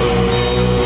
oh.